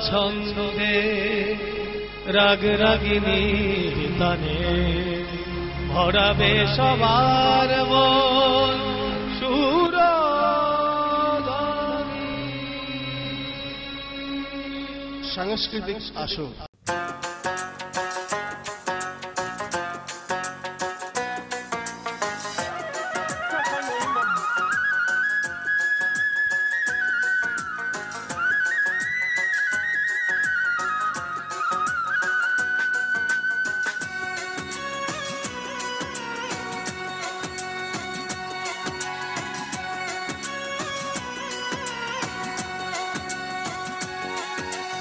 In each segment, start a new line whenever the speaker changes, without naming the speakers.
ছন্দে রাগ রাগিনী তানে ভরাবে সবার মন সুর
সাংস্কৃতিক আসো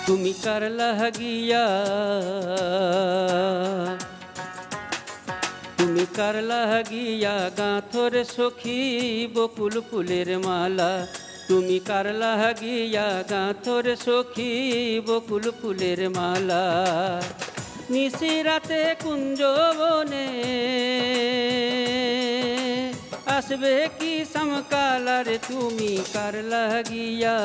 তুমি কার লাগিয়া তুমি কার লাগিয়া গাঁথর সখী বকুল ফুলের মালা। তুমি কার লাগিয়া গাঁথর সখী বকুল ফুলের মালা। নিশি রাতে কুঞ্জ বনে আসবে কি সমকালার তুমি কার লাগিয়া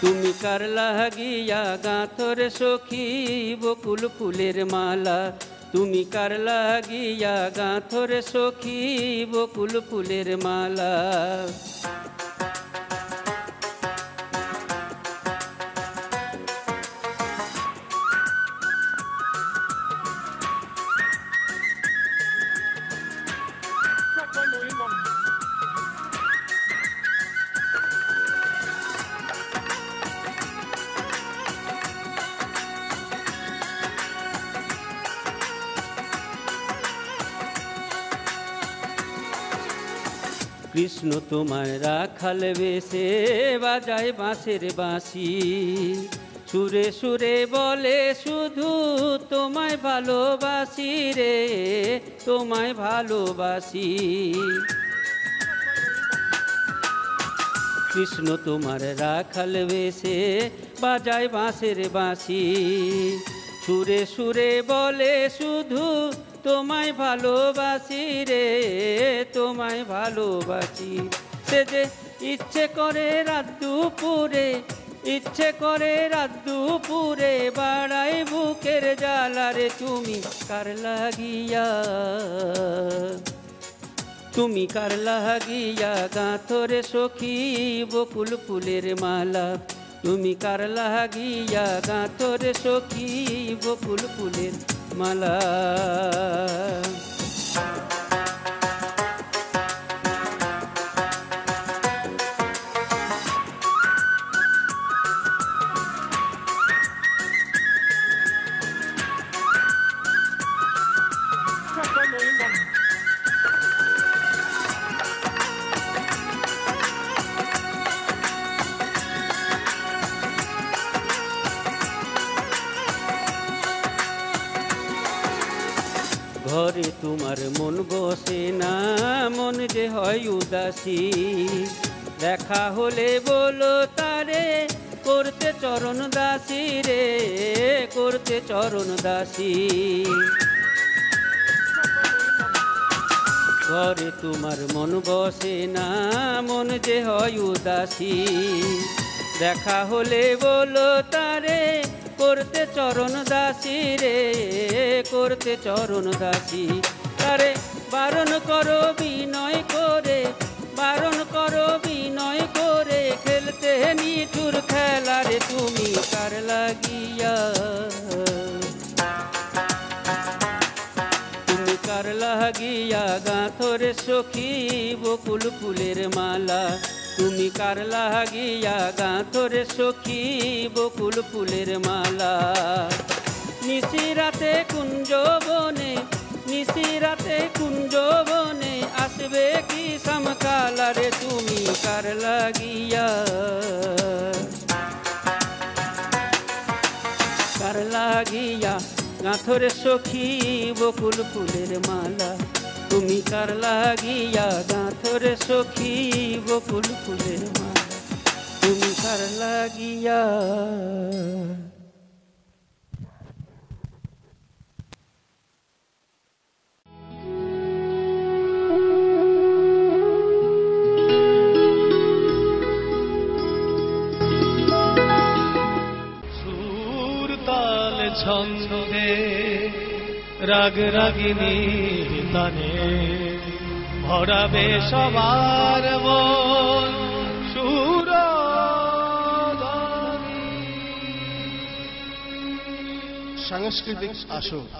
তুমি কার লাগিয়া গাঁথর সখী, বকুল ফুলের মালা? তুমি কার লাগিয়া গাঁথর সখী, বকুল ফুলের মালা? কৃষ্ণ তোমার রাখাল বেশে, বাজায় বাঁশের বাঁশি। সুরে সুরে বলে, শুধু তোমায় ভালোবাসি রে, তোমায় ভালোবাসি। কৃষ্ণ তোমার রাখাল বেশে, বাজায় বাঁশের বাঁশি। সুরে সুরে বলে, শুধু তোমায় ভালোবাসি রে তোমায় ভালোবাসি। সে যে ইচ্ছে করে রাত দুপুরে, ইচ্ছে করে রাত দুপুরে বাড়াই বুকের জ্বালারে তুমি কার লাগিয়া? তুমি কার লাগিয়া? গাঁথরে সখী বকুল ফুলের মালা। তুমি কার লাগিয়া? গাঁথরে সখী বকুল ফুলের মালা। ঘরে তোমার মন বসে না, মন যে হয় উদাসী। দেখা হলে বলো তারে, করতে চরণ দাসী রে, করতে চরণ দাসী। ঘরে তোমার মন বসে না, মন যে হয় উদাসী। দেখা হলে বলো তারে, করতে চরণ দাসী রে, করতে চরণ দাসী। তারে বারণ করো, বিনয় করে, বারণ করো, বিনয় করে, খেলতে নিঠুর খেলা রে তুমি কার লাগিয়া। তুমি কার লাগিয়া, গাঁথরে সখী, বকুল ফুলের মালা। তুমি কার লাগিয়া, গাঁথরে সখী, বকুল ফুলের মালা। আসবে কি সমকালারে তুমি কার লাগিয়া? কার লাগিয়া? গাঁথরে সখী বকুল ফুলের মালা। তুমি কার লাগিয়া? গাঁথরে সখী বকুল ফুলের মালা। তুমি কার লাগিয়া?
ছন্দে রাগ রাগিনী তানে ভরাবে সবার মন সুর
সাংস্কৃতিক আসর।